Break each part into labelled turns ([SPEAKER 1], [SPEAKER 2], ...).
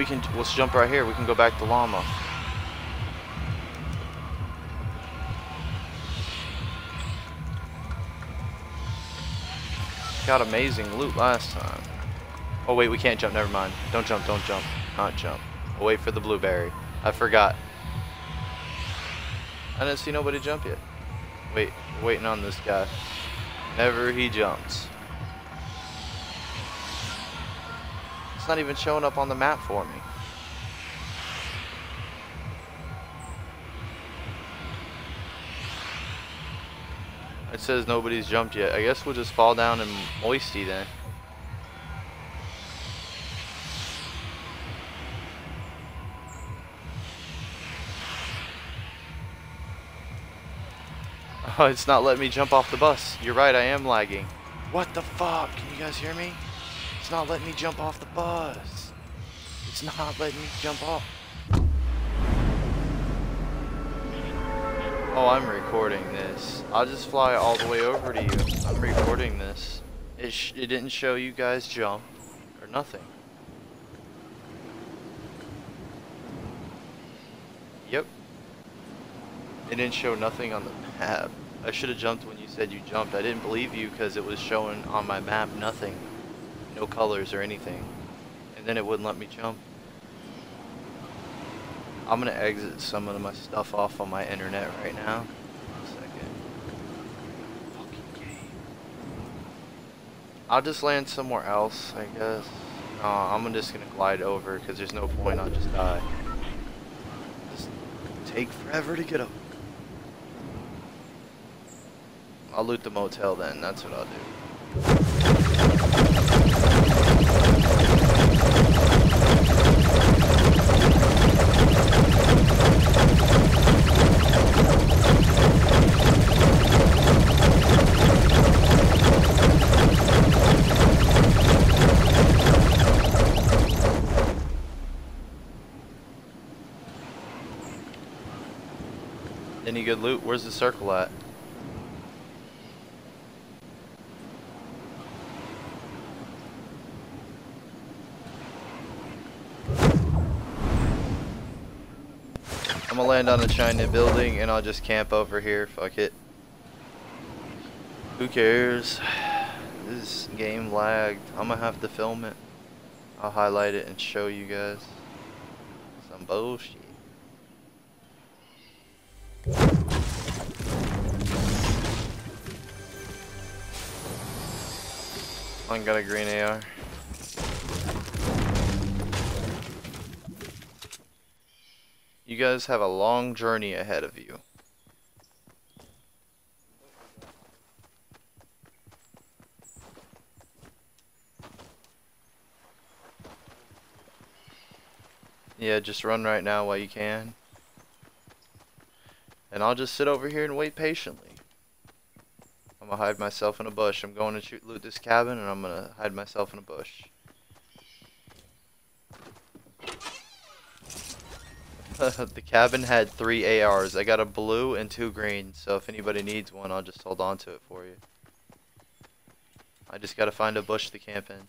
[SPEAKER 1] We can, let's jump right here. We can go back to Llama. Got amazing loot last time. Oh wait, we can't jump, never mind. Don't jump, don't jump. Not jump. We'll wait for the blueberry. I forgot. I didn't see nobody jump yet. Wait, waiting on this guy. Never he jumps. It's not even showing up on the map for me. It says nobody's jumped yet. I guess we'll just fall down in moisty then. Oh, it's not letting me jump off the bus. You're right, I am lagging. What the fuck? Can you guys hear me? It's not letting me jump off the bus. It's not letting me jump off. Oh, I'm recording this. I'll just fly all the way over to you. I'm recording this. It, it didn't show you guys jump or nothing. Yep. It didn't show nothing on the map. I should have jumped when you said you jumped. I didn't believe you because it was showing on my map nothing. No colors or anything. And then it wouldn't let me jump. I'm gonna exit some of my stuff off on my internet right now. I'll just land somewhere else, I guess. No, I'm just gonna glide over because there's no point. I'll just die. Just take forever to get up. I'll loot the motel then. That's what I'll do. Good loot? Where's the circle at? I'm gonna land on the China building and I'll just camp over here. Fuck it. Who cares? This game lagged. I'm gonna have to film it. I'll highlight it and show you guys. Some bullshit. I got a green AR. You guys have a long journey ahead of you. Yeah, just run right now while you can. And I'll just sit over here and wait patiently. Hide myself in a bush. I'm going to shoot, loot this cabin and I'm gonna hide myself in a bush. the cabin had three ARs. I got a blue and two green, so if anybody needs one, I'll just hold on to it for you. I just gotta find a bush to camp in.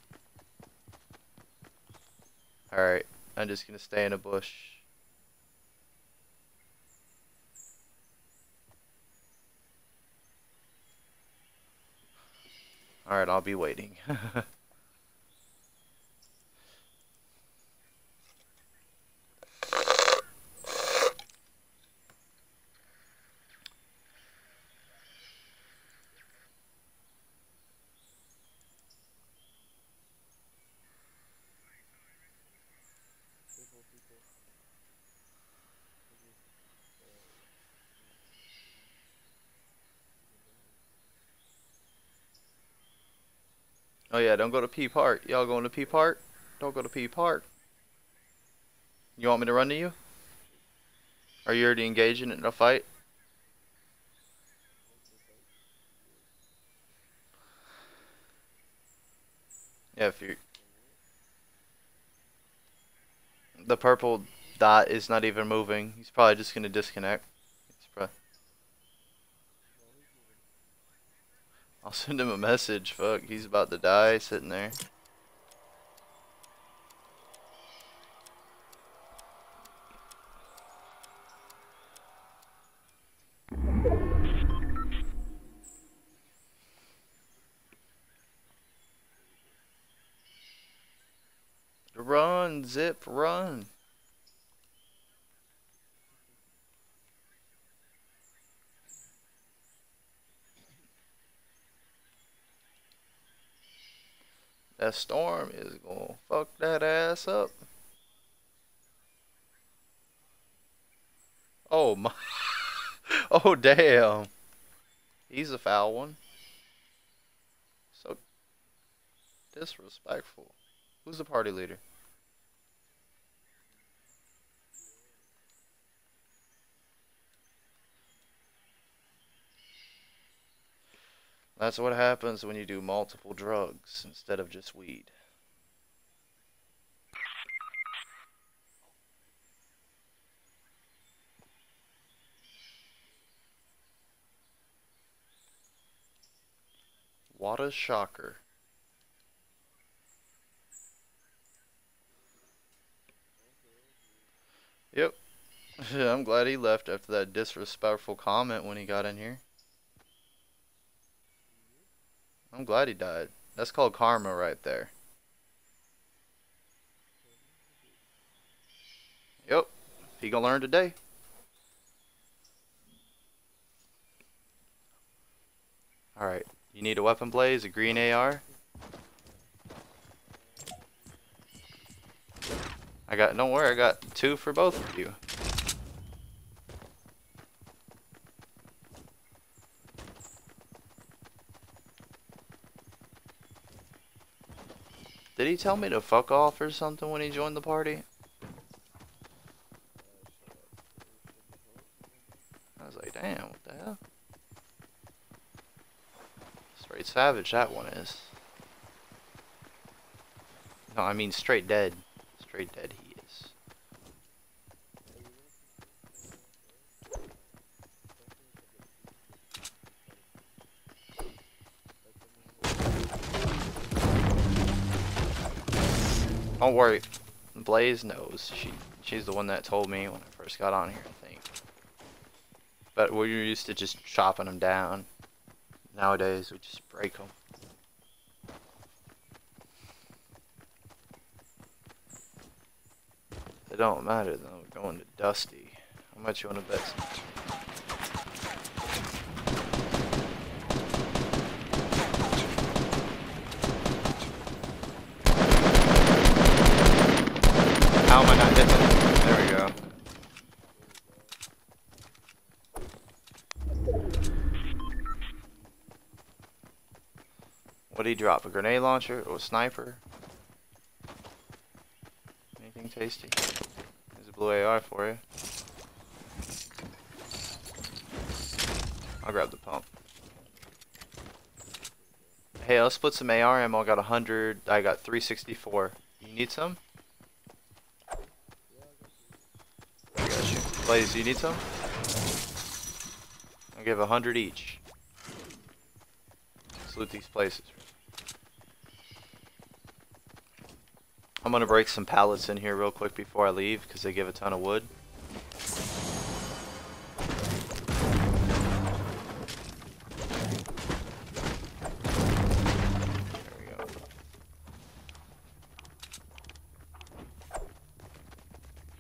[SPEAKER 1] Alright, I'm just gonna stay in a bush. Alright, I'll be waiting. Oh yeah, don't go to P Park. Y'all going to P Park? Don't go to P Park. You want me to run to you? Are you already engaging in a fight? Yeah, if you The purple dot is not even moving. He's probably just gonna disconnect. I'll send him a message. Fuck, he's about to die sitting there. Run, Zip, run. That storm is gonna fuck that ass up. Oh my. oh damn. He's a foul one. So disrespectful. Who's the party leader? That's what happens when you do multiple drugs instead of just weed. What a shocker. Yep. I'm glad he left after that disrespectful comment when he got in here. I'm glad he died. That's called karma right there. Yep. He gonna learn today. Alright. You need a weapon blaze, a green AR. I got, don't worry, I got two for both of you. Did he tell me to fuck off or something when he joined the party? I was like, damn, what the hell? Straight savage, that one is. No, I mean straight dead. Straight dead he Don't worry. Blaze knows. She she's the one that told me when I first got on here, I think. But we're used to just chopping them down. Nowadays, we just break them. It don't matter though. We're going to Dusty. How much you want to bet? How am I not hitting? There we go. What did he drop? A grenade launcher or a sniper? Anything tasty? There's a blue AR for you. I'll grab the pump. Hey, I'll split some AR ammo. I got 100. I got 364. You need some? I got you. Blaze, you need some? I'll give 100 each. Loot these places. I'm gonna break some pallets in here real quick before I leave because they give a ton of wood.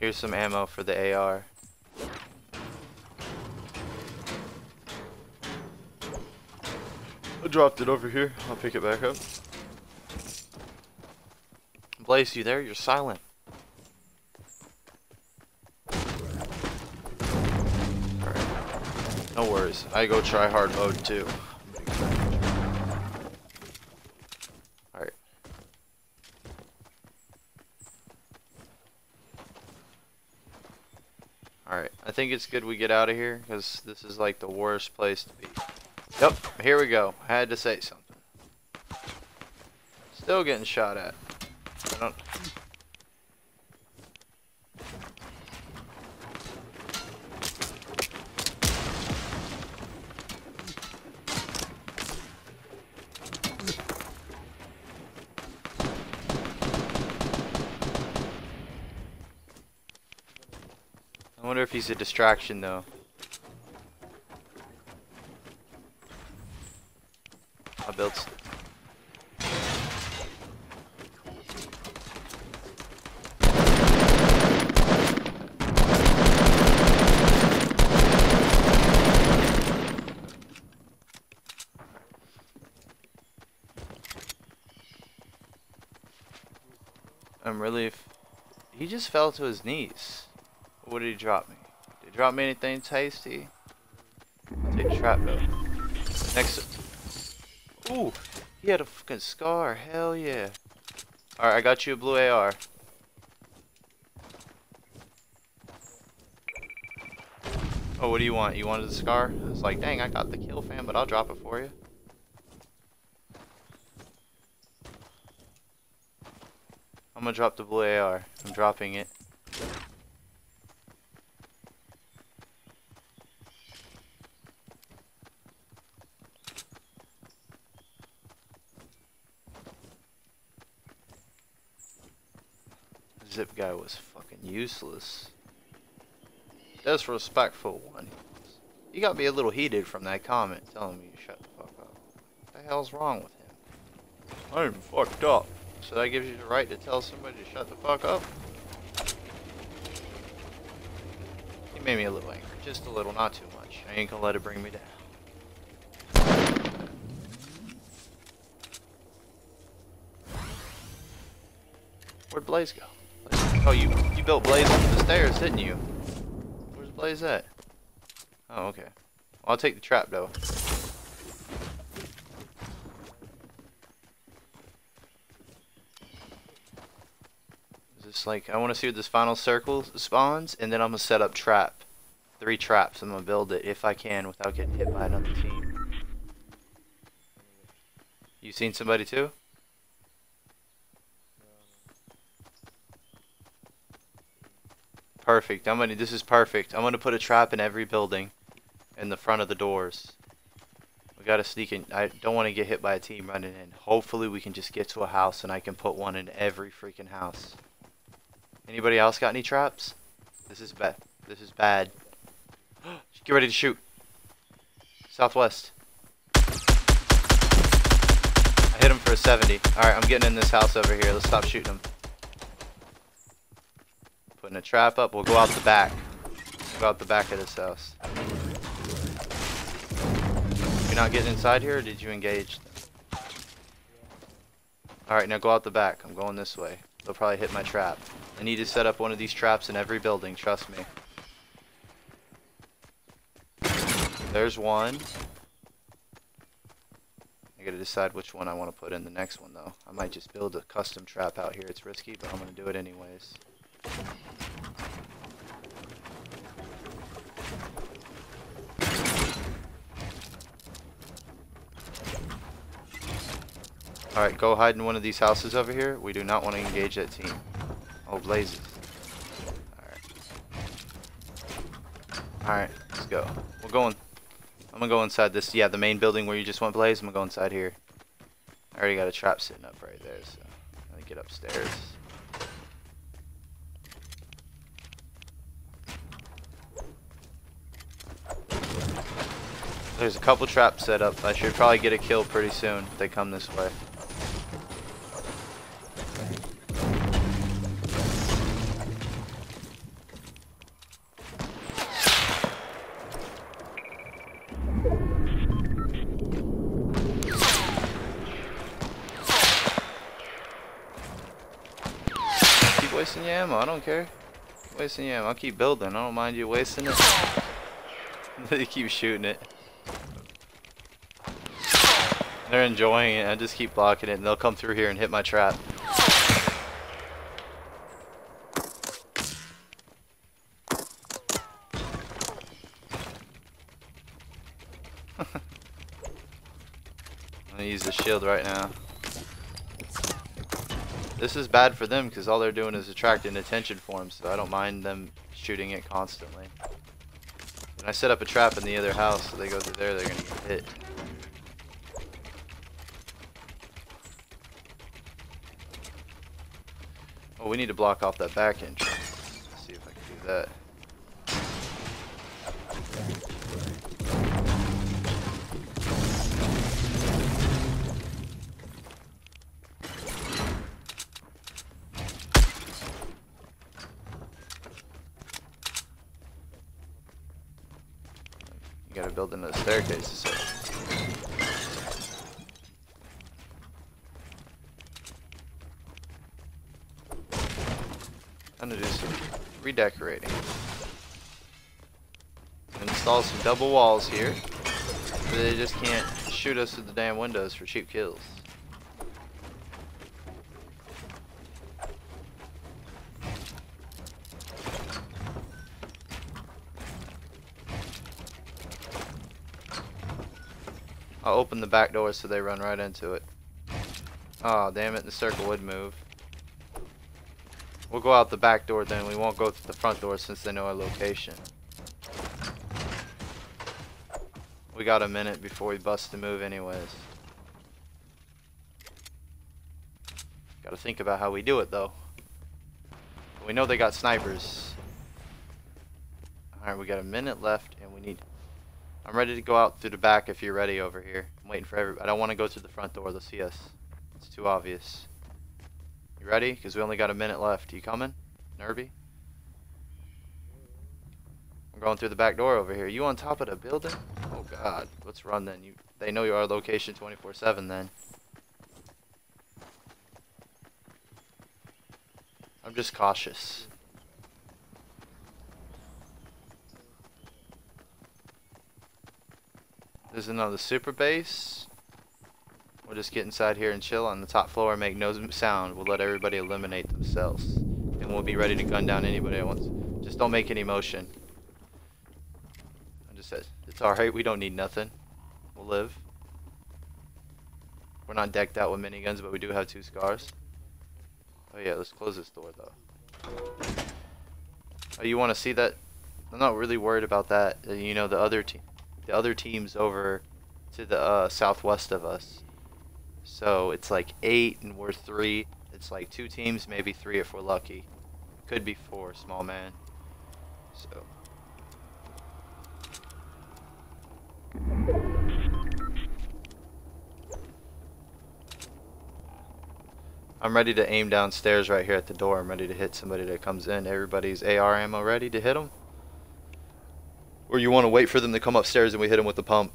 [SPEAKER 1] Here's some ammo for the AR. I dropped it over here. I'll pick it back up. Blaze, you there? You're silent. Alright. No worries. I go try hard mode too. Alright. Alright. I think it's good we get out of here because this is like the worst place to be. Yep. Here we go. I had to say something. Still getting shot at. I don't. I wonder if he's a distraction though. I built. Relief. He just fell to his knees. What did he drop me? Did he drop me anything tasty? Take the trap though. Next. Ooh, he had a fucking scar. Hell yeah. Alright, I got you a blue AR. Oh, what do you want? You wanted the scar? I was like, dang, I got the kill fam, but I'll drop it for you. I'm gonna drop the blue AR. I'm dropping it. Zip guy was fucking useless. Disrespectful one. He got me a little heated from that comment telling me to shut the fuck up. What the hell's wrong with him? I'm fucked up. So that gives you the right to tell somebody to shut the fuck up? He made me a little angry. Just a little, not too much. I ain't gonna let it bring me down. Where'd Blaze go? Oh, you you built Blaze up the stairs, didn't you? Where's Blaze at? Oh, okay. Well, I'll take the trap though. Is this like I want to see what this final circle spawns, and then I'm gonna set up trap, three traps. I'm gonna build it if I can without getting hit by another team. You seen somebody too? Perfect. I'm gonna. This is perfect. I'm gonna put a trap in every building, in the front of the doors. We gotta sneak in. I don't want to get hit by a team running in. Hopefully, we can just get to a house and I can put one in every freaking house. Anybody else got any traps? This is bad. This is bad. get ready to shoot. Southwest. I hit him for a 70. Alright, I'm getting in this house over here. Let's stop shooting him. Putting a trap up. We'll go out the back. Go out the back of this house. You're not getting inside here, did you engage? Alright, now go out the back. I'm going this way. They'll probably hit my trap. I need to set up one of these traps in every building, trust me. There's one. I gotta decide which one I want to put in the next one, though. I might just build a custom trap out here. It's risky, but I'm gonna do it anyways. Alright, go hide in one of these houses over here. We do not want to engage that team. Oh, blazes. Alright. Alright, let's go. We're going. I'm gonna go inside this. Yeah, the main building where you just went, Blaze. I'm gonna go inside here. I already got a trap sitting up right there, so let me get upstairs. There's a couple traps set up. I should probably get a kill pretty soon if they come this way. Don't care. Wasting your I'll keep building, I don't mind you wasting it. they keep shooting it. They're enjoying it. I just keep blocking it, and they'll come through here and hit my trap. I'm gonna use the shield right now. This is bad for them because all they're doing is attracting attention for them, so I don't mind them shooting it constantly. I set up a trap in the other house, so they go through there, they're gonna get hit. Oh, we need to block off that back entrance. Let's see if I can do that. Gotta build another staircase. So. some redecorating. Install some double walls here. So they just can't shoot us through the damn windows for cheap kills. I'll open the back door so they run right into it. Oh, damn it, the circle would move. We'll go out the back door then, we won't go through the front door since they know our location. We got a minute before we bust the move anyways. Gotta think about how we do it though. We know they got snipers. Alright, we got a minute left and we need... I'm ready to go out through the back if you're ready over here. I'm waiting for everybody. I don't want to go through the front door. They'll see us. It's too obvious. You ready? Because we only got a minute left. You coming? Nerby? I'm going through the back door over here. You on top of the building? Oh god. Let's run then. You they know your location 24-7 then. I'm just cautious. There's another super base. We'll just get inside here and chill on the top floor and make no sound. We'll let everybody eliminate themselves. And we'll be ready to gun down anybody that wants. Just don't make any motion. I just said, it's alright, we don't need nothing. We'll live. We're not decked out with miniguns, but we do have two scars. Oh yeah, let's close this door though. Oh, you want to see that? I'm not really worried about that. You know, the other team the other team's over to the uh, southwest of us. So it's like eight and we're three. It's like two teams, maybe three if we're lucky. Could be four, small man. So. I'm ready to aim downstairs right here at the door. I'm ready to hit somebody that comes in. Everybody's AR ammo ready to hit them? Or you want to wait for them to come upstairs and we hit them with the pump.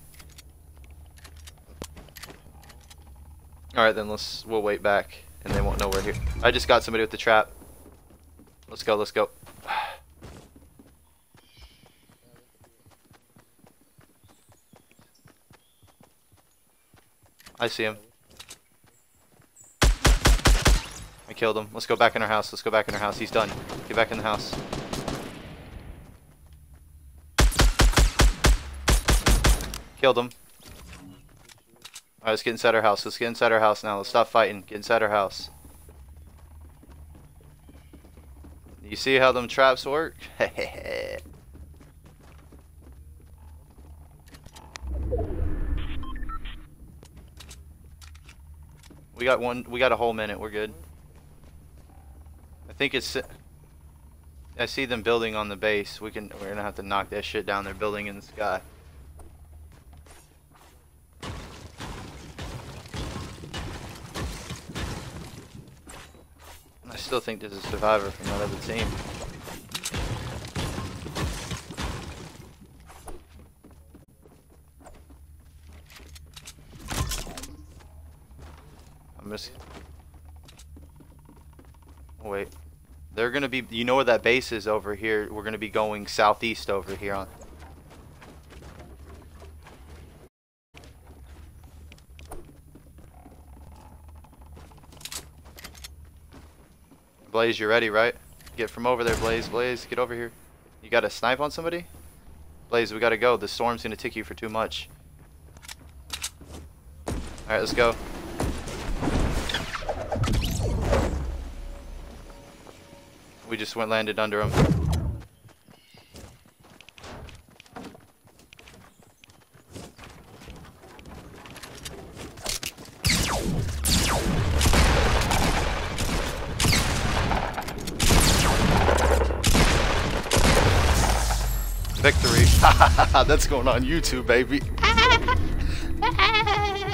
[SPEAKER 1] Alright then let's we'll wait back and they won't know we're here. I just got somebody with the trap. Let's go, let's go. I see him. I killed him. Let's go back in our house. Let's go back in our house. He's done. Get back in the house. Killed him. Alright, let's get inside our house. Let's get inside our house now. Let's stop fighting. Get inside our house. You see how them traps work? we got one. We got a whole minute. We're good. I think it's. I see them building on the base. We can. We're gonna have to knock that shit down. They're building in the sky. Still think there's a survivor from that other team. I'm just... Wait. They're gonna be... You know where that base is over here? We're gonna be going southeast over here on... Blaze, you're ready, right? Get from over there, Blaze. Blaze, get over here. You got a snipe on somebody? Blaze, we gotta go. The storm's gonna tick you for too much. Alright, let's go. We just went landed under him. That's going on YouTube, baby.